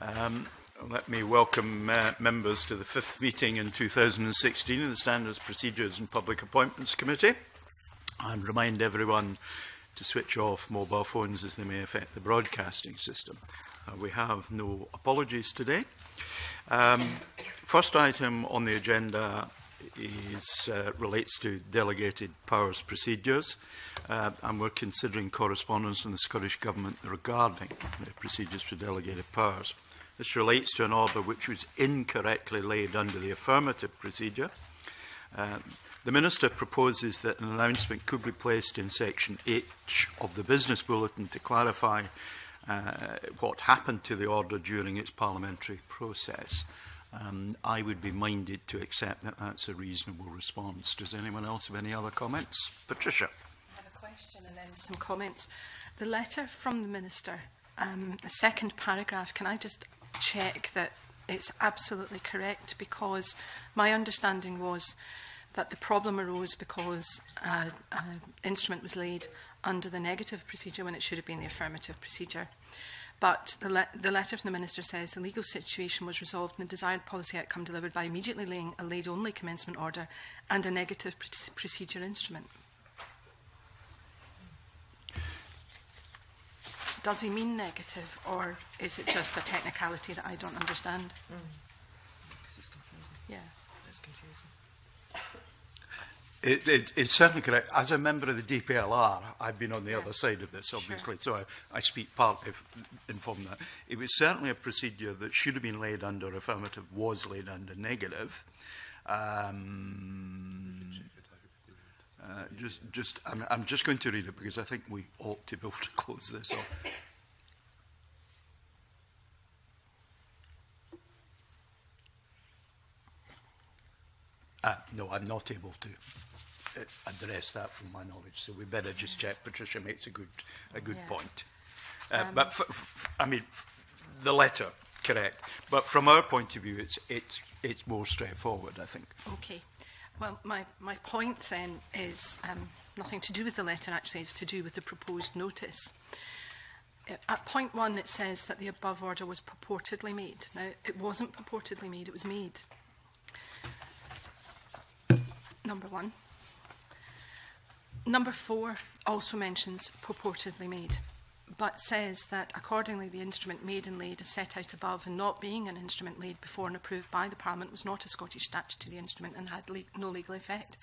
Um, let me welcome uh, members to the fifth meeting in 2016 of the Standards, Procedures and Public Appointments Committee and remind everyone to switch off mobile phones as they may affect the broadcasting system. Uh, we have no apologies today. Um, first item on the agenda is, uh, relates to delegated powers procedures, uh, and we're considering correspondence from the Scottish Government regarding the procedures for delegated powers. This relates to an order which was incorrectly laid under the affirmative procedure. Uh, the Minister proposes that an announcement could be placed in Section H of the Business Bulletin to clarify uh, what happened to the order during its parliamentary process. Um, I would be minded to accept that that's a reasonable response. Does anyone else have any other comments? Patricia. I have a question and then some comments. The letter from the Minister, um, the second paragraph, can I just check that it's absolutely correct because my understanding was that the problem arose because an instrument was laid under the negative procedure when it should have been the affirmative procedure. But the, le the letter from the Minister says the legal situation was resolved and the desired policy outcome delivered by immediately laying a laid-only commencement order and a negative pr procedure instrument. does he mean negative or is it just a technicality that I don't understand? Mm. Yeah. That's It, it, it's certainly correct. As a member of the DPLR, I've been on the yeah. other side of this, obviously, sure. so I, I speak partly informed that. It was certainly a procedure that should have been laid under affirmative, was laid under negative. Um, Uh, just, just, I'm, I'm just going to read it because I think we ought to be able to close this off. Ah, no, I'm not able to uh, address that from my knowledge, so we better just check. Patricia makes a good, a good yeah. point. Uh, um, but, I mean, the letter, correct. But from our point of view, it's, it's, it's more straightforward, I think. Okay. Well, my, my point then is um, nothing to do with the letter, actually, it's to do with the proposed notice. Uh, at point one, it says that the above order was purportedly made. Now, it wasn't purportedly made, it was made. Number one. Number four also mentions purportedly made but says that accordingly the instrument made and laid as set out above and not being an instrument laid before and approved by the Parliament was not a Scottish statutory instrument and had le no legal effect.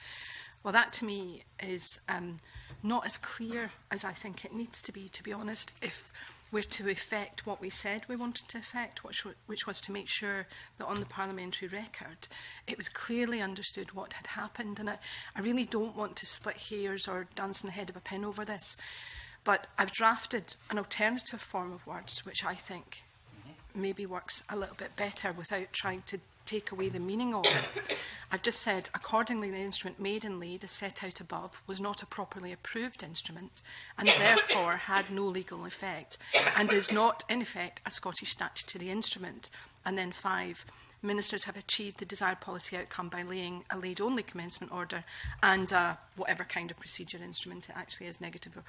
Well, that to me is um, not as clear as I think it needs to be, to be honest, if we're to effect what we said we wanted to effect, which, which was to make sure that on the parliamentary record it was clearly understood what had happened. And I, I really don't want to split hairs or dance on the head of a pin over this. But I've drafted an alternative form of words, which I think maybe works a little bit better without trying to take away the meaning of it. I've just said, accordingly, the instrument made and laid as set out above was not a properly approved instrument and therefore had no legal effect and is not, in effect, a Scottish statutory instrument. And then five, ministers have achieved the desired policy outcome by laying a laid-only commencement order and uh, whatever kind of procedure instrument it actually is, negative or,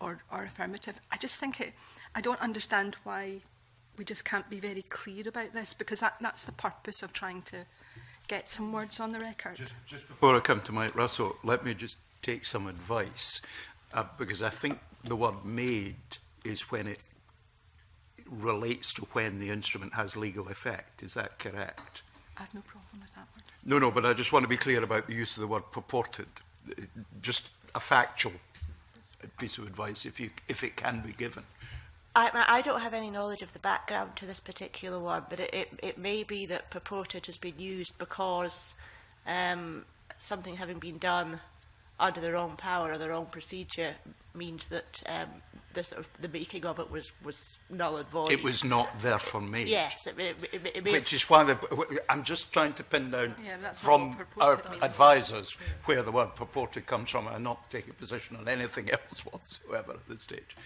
or, or affirmative. I just think it, I don't understand why we just can't be very clear about this because that, that's the purpose of trying to get some words on the record. Just, just before I come to Mike Russell, let me just take some advice uh, because I think the word made is when it relates to when the instrument has legal effect. Is that correct? I have no problem with that word. No, no, but I just want to be clear about the use of the word purported. Just a factual piece of advice if, you, if it can be given? I, I don't have any knowledge of the background to this particular one, but it, it, it may be that purported has been used because um, something having been done under the wrong power or the wrong procedure means that um, the sort of the making of it was was null and void. It was not there for me. Yes, it, it, it, it which is why the, I'm just trying to pin down yeah, from our means. advisors where the word purported comes from. and not take a position on anything else whatsoever at this stage.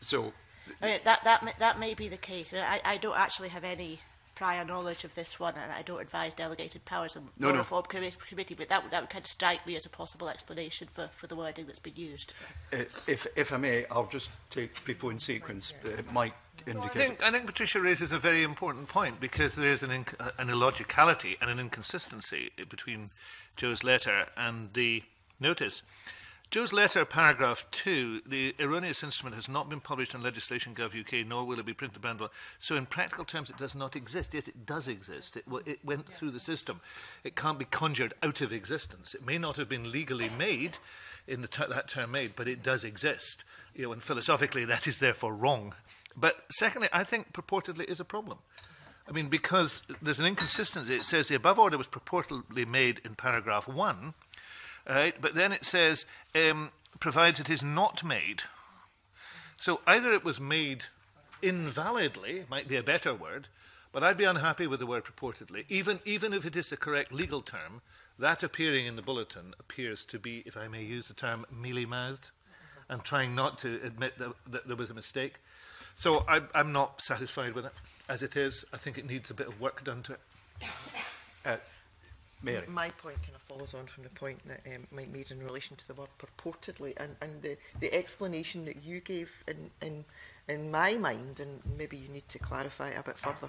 So I uh, mean, that that may, that may be the case. I, I don't actually have any prior knowledge of this one, and I don't advise delegated powers on the no, reform no. committee, committee, but that, that would kind of strike me as a possible explanation for, for the wording that's been used. Uh, if, if I may, I'll just take people in sequence. Uh, Mike well, I, think, I think Patricia raises a very important point because there is an, uh, an illogicality and an inconsistency between Joe's letter and the notice. Joe's letter, paragraph 2, the erroneous instrument has not been published on legislation gov UK, nor will it be printed bundle. So in practical terms, it does not exist. Yes, it does exist. It, it went through the system. It can't be conjured out of existence. It may not have been legally made in the ter that term made, but it does exist. You know, and philosophically, that is therefore wrong. But secondly, I think purportedly is a problem. I mean, because there's an inconsistency. It says the above order was purportedly made in paragraph 1, Right? But then it says, um, provides it is not made. So either it was made invalidly, might be a better word, but I'd be unhappy with the word purportedly. Even, even if it is the correct legal term, that appearing in the bulletin appears to be, if I may use the term, mealy mouthed. I'm trying not to admit that, that there was a mistake. So I, I'm not satisfied with it as it is. I think it needs a bit of work done to it. Uh, Mary. My point kind of follows on from the point that um, Mike made in relation to the word purportedly and, and the, the explanation that you gave in, in, in my mind, and maybe you need to clarify a bit further.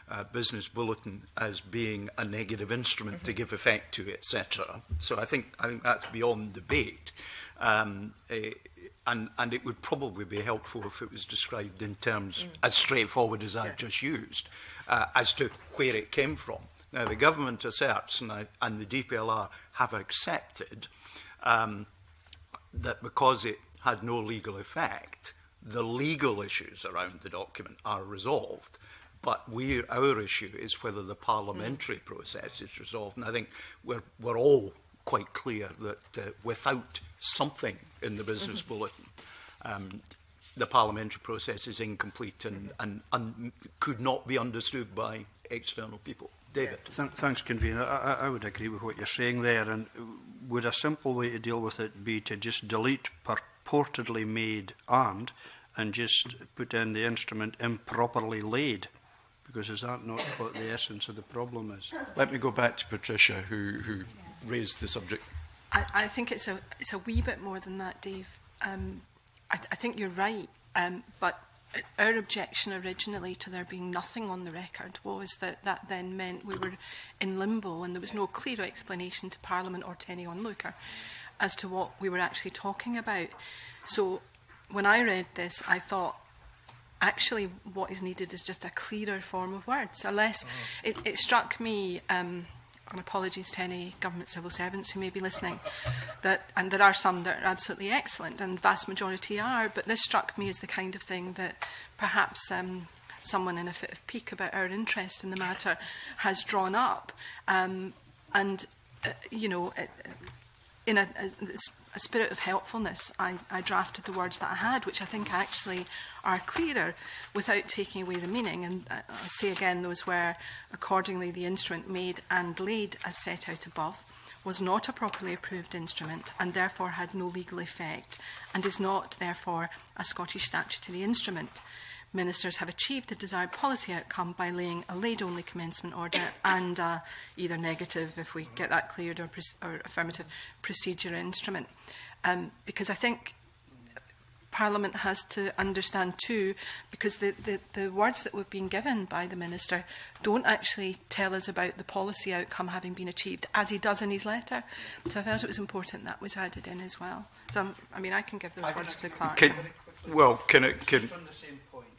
uh, business bulletin as being a negative instrument mm -hmm. to mm-hmm. give effect to, etc. So I think I think that's beyond debate. Um, uh, and, and it would probably be helpful if it was described in terms mm. as straightforward as yeah. I've just used, uh, as to where it came from. Now, the government asserts, and, I, and the DPLR have accepted, uh, um, that because it had no legal effect, the legal issues around the document are resolved. But we, our issue is whether the parliamentary mm. process is resolved. And I think we're, we're all quite clear that uh, without something in the business mm -hmm. bulletin, um, the parliamentary process is incomplete and, mm-hmm. and, and could not be understood by external people. David. Th thanks, Convener. I, I would agree with what you're saying there. And would a simple way to deal with it be to just delete purportedly made and and just put in the instrument improperly laid? Because is that not what the essence of the problem is? Let me go back to Patricia, who, who raised the subject. I, I think it's a, it's a wee bit more than that, Dave. Um, I, th I think you're right, um, but our objection originally to there being nothing on the record was that that then meant we were in limbo and there was no clear explanation to Parliament or to any onlooker as to what we were actually talking about. So when I read this, I thought, actually what is needed is just a clearer form of words. Unless uh-huh. it, it struck me... Um, and apologies to any government civil servants who may be listening, that, and there are some that are absolutely excellent, and the vast majority are, but this struck me as the kind of thing that perhaps um, someone in a fit of pique about our interest in the matter has drawn up. Um, and, uh, you know, it, in a, a, a spirit of helpfulness, I, I drafted the words that I had, which I think actually are clearer without taking away the meaning. And uh, I, say again, those were accordingly the instrument made and laid as set out above was not a properly approved instrument and therefore had no legal effect and is not therefore a Scottish statutory instrument ministers have achieved the desired policy outcome by laying a laid-only commencement order and uh, either negative, if we get that cleared, or, or affirmative procedure instrument. Um, because I think Parliament has to understand too, because the, the, the words that we've been given by the Minister don't actually tell us about the policy outcome having been achieved, as he does in his letter. So I felt it was important that was added in as well. So, I'm, um, I mean, I can give those I words to Clark. Can, well, can it... Can,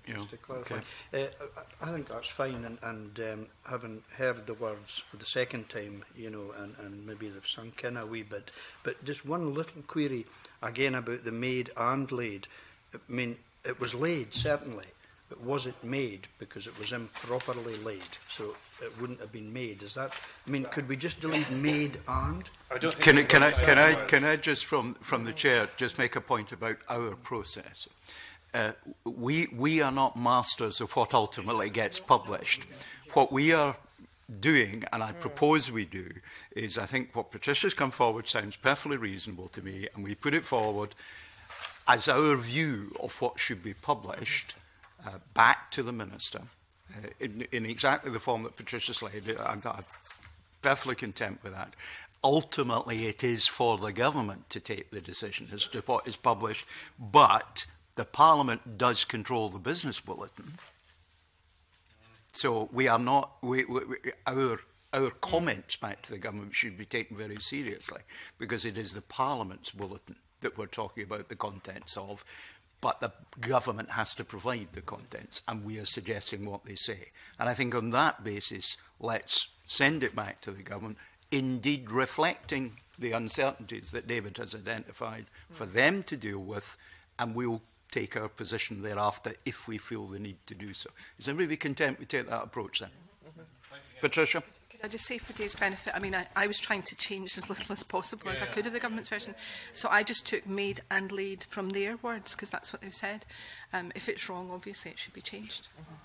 just to clarify. Okay. Uh, I, think that's fine, and, and um, having heard the words for the second time, you know, and, and maybe they've sunk in a wee bit. But just one little query again about the made and laid. I mean, it was laid, certainly. It wasn't made because it was improperly laid, so it wouldn't have been made. Is that? I mean, could we just delete made and? I don't can, I, can I can I can I just from from the chair just make a point about our process uh, we, we are not masters of what ultimately gets published. What we are doing, and I propose we do, is I think what Patricia's come forward sounds perfectly reasonable to me, and we put it forward as our view of what should be published uh, back to the Minister uh, in, in exactly the form that Patricia's laid it. I'm, I'm perfectly content with that. Ultimately, it is for the government to take the decision as to what is published, but the Parliament does control the business bulletin. So we are not, we, we, we, our, our comments back to the government should be taken very seriously because it is the Parliament's bulletin that we're talking about the contents of, but the government has to provide the contents and we are suggesting what they say. And I think on that basis, let's send it back to the government, indeed reflecting the uncertainties that David has identified for them to deal with, and we'll take our position thereafter if we feel the need to do so. Is everybody content we take that approach then? Mm -hmm. Patricia? I just say for Dave's benefit, I mean, I, I was trying to change as little as possible yeah. as I could of the government's version. So I just took made and laid from their words because that's what they've said. Um, if it's wrong, obviously it should be changed. Mm -hmm.